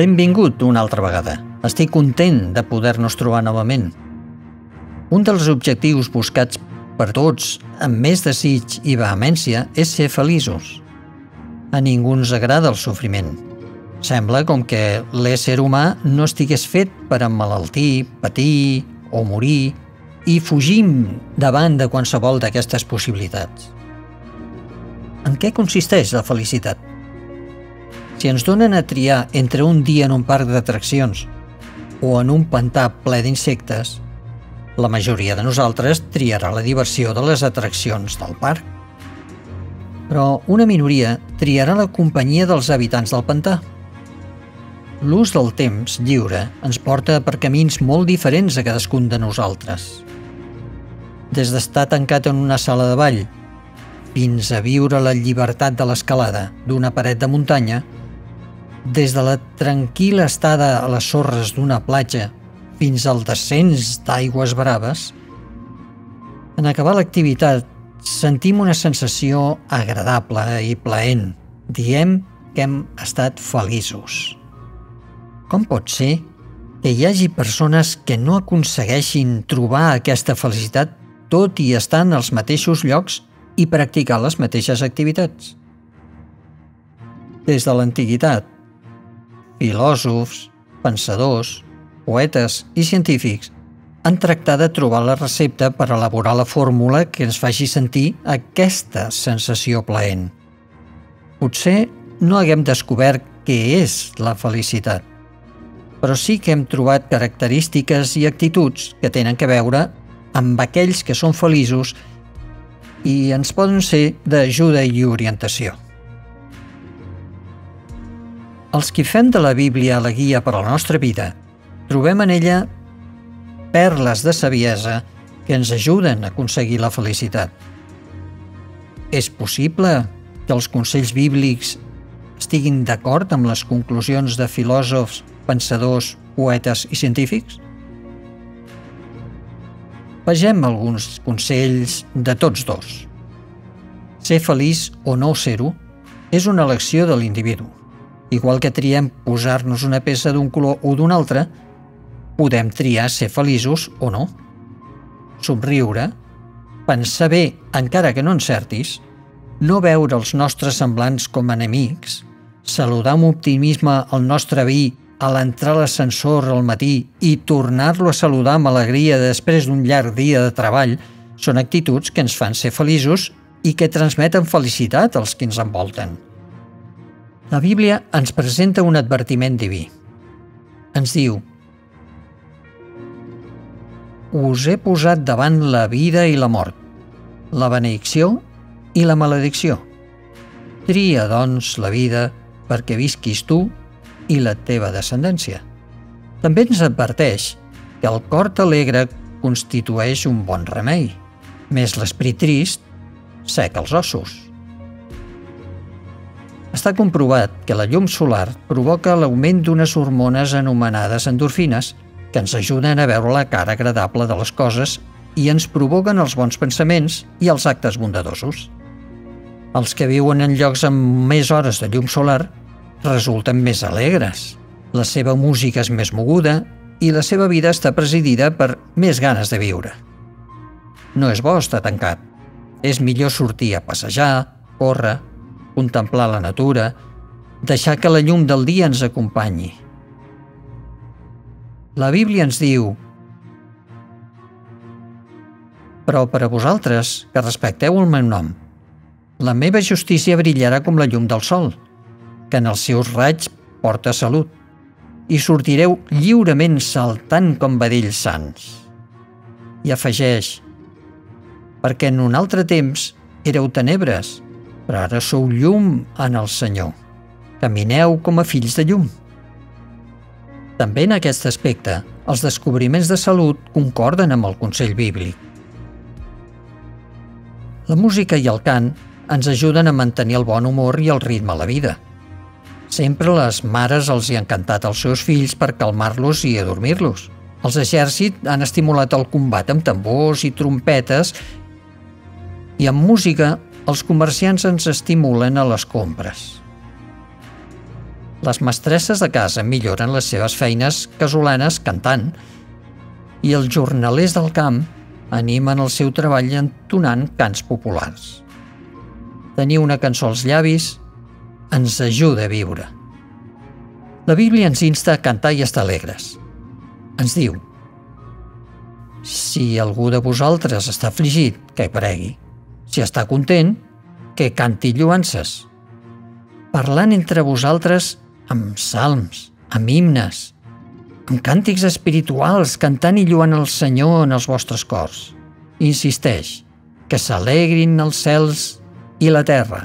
Benvingut una altra vegada. Estic content de poder-nos trobar novament. Un dels objectius buscats per tots, amb més desig i vehemència, és ser feliços. A ningú ens agrada el sofriment. Sembla com que l'ésser humà no estigués fet per emmalaltir, patir o morir i fugim davant de qualsevol d'aquestes possibilitats. En què consisteix la felicitat? Si ens donen a triar entre un dia en un parc d'atraccions o en un pantà ple d'insectes, la majoria de nosaltres triarà la diversió de les atraccions del parc. Però una minoria triarà la companyia dels habitants del pantà. L'ús del temps lliure ens porta per camins molt diferents a cadascun de nosaltres. Des d'estar tancat en una sala de ball fins a viure la llibertat de l'escalada d'una paret de muntanya, des de la tranquil·la estada a les sorres d'una platja fins al descens d'aigües braves, en acabar l'activitat sentim una sensació agradable i plaent. Diem que hem estat feliços. Com pot ser que hi hagi persones que no aconsegueixin trobar aquesta felicitat tot i estar en els mateixos llocs i practicar les mateixes activitats? Des de l'antiguitat, filòsofs, pensadors, poetes i científics han tractat de trobar la recepta per elaborar la fórmula que ens faci sentir aquesta sensació plaent. Potser no haguem descobert què és la felicitat, però sí que hem trobat característiques i actituds que tenen que veure amb aquells que són feliços i ens poden ser d'ajuda i orientació. Els que fem de la Bíblia la guia per a la nostra vida, trobem en ella perles de saviesa que ens ajuden a aconseguir la felicitat. És possible que els consells bíblics estiguin d'acord amb les conclusions de filòsofs, pensadors, poetes i científics? Vegem alguns consells de tots dos. Ser feliç o no ser-ho és una elecció de l'individu. Igual que triem posar-nos una peça d'un color o d'un altre, podem triar ser feliços o no. Somriure, pensar bé encara que no encertis, no veure els nostres semblants com enemics, saludar amb optimisme el nostre veí a l'entrar a l'ascensor al matí i tornar-lo a saludar amb alegria després d'un llarg dia de treball són actituds que ens fan ser feliços i que transmeten felicitat als que ens envolten. La Bíblia ens presenta un advertiment diví. Ens diu Us he posat davant la vida i la mort, la benedicció i la maledicció. Tria, doncs, la vida perquè visquis tu i la teva descendència. També ens adverteix que el cor alegre constitueix un bon remei, més l'esperit trist seca els ossos. Està comprovat que la llum solar provoca l'augment d'unes hormones anomenades endorfines que ens ajuden a veure la cara agradable de les coses i ens provoquen els bons pensaments i els actes bondadosos. Els que viuen en llocs amb més hores de llum solar resulten més alegres. La seva música és més moguda i la seva vida està presidida per més ganes de viure. No és bo estar tancat. És millor sortir a passejar, córrer, contemplar la natura, deixar que la llum del dia ens acompanyi. La Bíblia ens diu però per a vosaltres, que respecteu el meu nom, la meva justícia brillarà com la llum del sol, que en els seus raigs porta salut, i sortireu lliurement saltant com vedells sants. I afegeix, perquè en un altre temps éreu tenebres, però ara sou llum en el Senyor. Camineu com a fills de llum. També en aquest aspecte, els descobriments de salut concorden amb el consell bíblic. La música i el cant ens ajuden a mantenir el bon humor i el ritme a la vida – Sempre les mares els hi han cantat als seus fills per calmar-los i adormir-los. Els exèrcits han estimulat el combat amb tambors i trompetes i amb música els comerciants ens estimulen a les compres. Les mestresses de casa milloren les seves feines casolanes cantant i els jornalers del camp animen el seu treball entonant cants populars. Tenir una cançó als llavis ens ajuda a viure. La Bíblia ens insta a cantar i estar alegres. Ens diu si algú de vosaltres està afligit, que pregui. Si està content, que canti lluances. Parlant entre vosaltres amb salms, amb himnes, amb càntics espirituals, cantant i lluant el Senyor en els vostres cors. Insisteix, que s'alegrin els cels i la terra,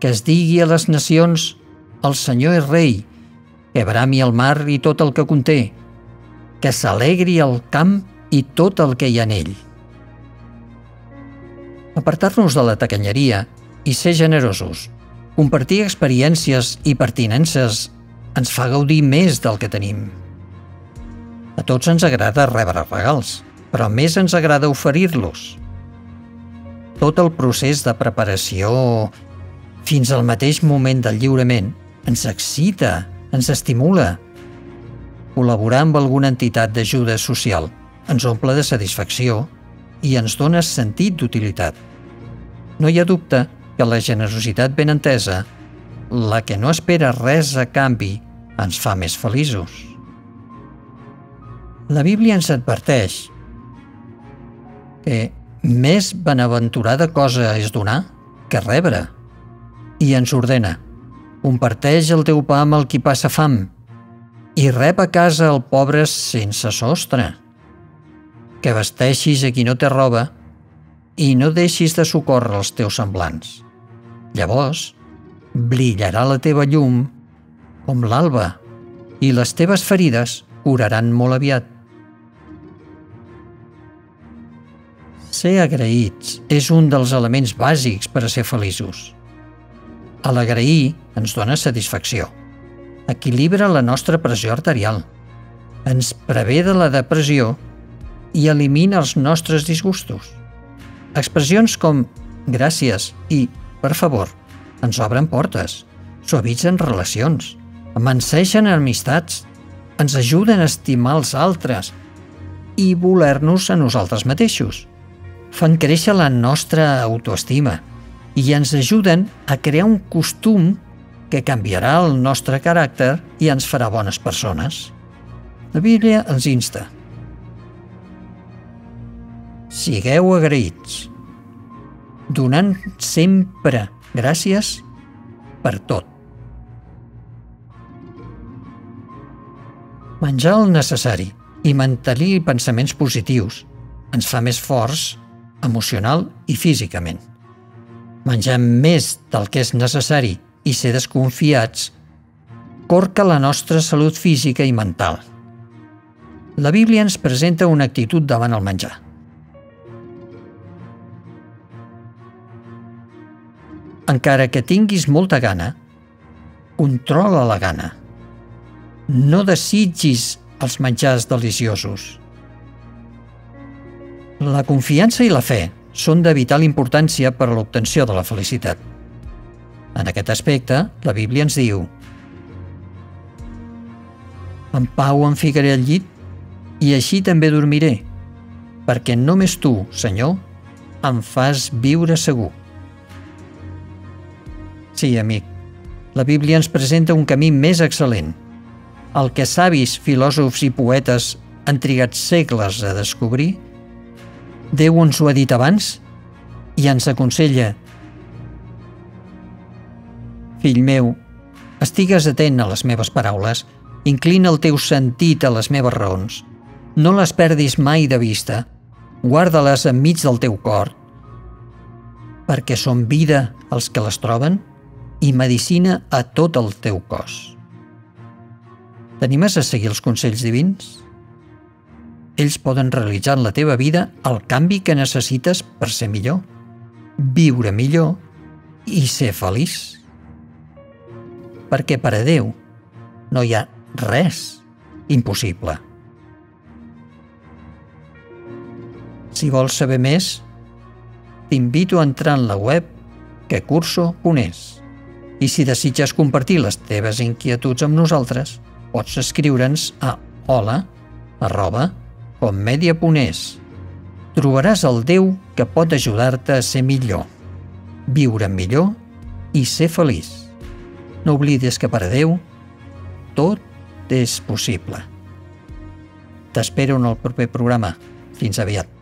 que es digui a les nacions, el Senyor és rei, que brami el mar i tot el que conté, que s'alegri el camp i tot el que hi ha en ell. Apartar-nos de la tacanyeria i ser generosos, compartir experiències i pertinences ens fa gaudir més del que tenim. A tots ens agrada rebre regals, però més ens agrada oferir-los. Tot el procés de preparació fins al mateix moment del lliurament ens excita, ens estimula. Col·laborar amb alguna entitat d'ajuda social ens omple de satisfacció i ens dona sentit d'utilitat. No hi ha dubte que la generositat ben entesa, la que no espera res a canvi, ens fa més feliços. La Bíblia ens adverteix que més benaventurada cosa és donar que rebre i ens ordena comparteix el teu pa amb el qui passa fam i rep a casa el pobre sense sostre que vesteixis a qui no té roba i no deixis de socórrer els teus semblants. Llavors, brillarà la teva llum com l'alba i les teves ferides curaran molt aviat. Ser agraïts és un dels elements bàsics per a ser feliços. L'agrair ens dona satisfacció. Equilibra la nostra pressió arterial. Ens prevé de la depressió i elimina els nostres disgustos. Expressions com gràcies i per favor ens obren portes, suavitzen relacions, amanseixen amistats, ens ajuden a estimar els altres i voler-nos a nosaltres mateixos. Fan créixer la nostra autoestima i ens ajuden a crear un costum que canviarà el nostre caràcter i ens farà bones persones. La Bíblia ens insta Sigueu agraïts, donant sempre gràcies per tot. Menjar el necessari i mantenir pensaments positius ens fa més forts emocional i físicament. Menjar més del que és necessari i ser desconfiats corca la nostra salut física i mental. La Bíblia ens presenta una actitud davant el menjar – Encara que tinguis molta gana, controla la gana. No desitgis els menjars deliciosos. La confiança i la fe són de vital importància per a l'obtenció de la felicitat. En aquest aspecte, la Bíblia ens diu En pau em ficaré al llit i així també dormiré, perquè només tu, Senyor, em fas viure segur. Sí, amic. La Bíblia ens presenta un camí més excel·lent. El que savis, filòsofs i poetes han trigat segles a descobrir, Déu ens ho ha dit abans i ens aconsella Fill meu, estigues atent a les meves paraules, inclina el teu sentit a les meves raons. No les perdis mai de vista, guarda-les enmig del teu cor, perquè són vida els que les troben i medicina a tot el teu cos. T'animes a seguir els consells divins? Ells poden realitzar en la teva vida el canvi que necessites per ser millor, viure millor i ser feliç. Perquè per a Déu no hi ha res impossible. Si vols saber més, t'invito a entrar en la web quecurso.es I si desitges compartir les teves inquietuds amb nosaltres, pots escriure'ns a hola arroba commedia.es. Trobaràs el Déu que pot ajudar-te a ser millor, viure millor i ser feliç. No oblidis que per a Déu tot és possible. T'espero en el proper programa. Fins aviat.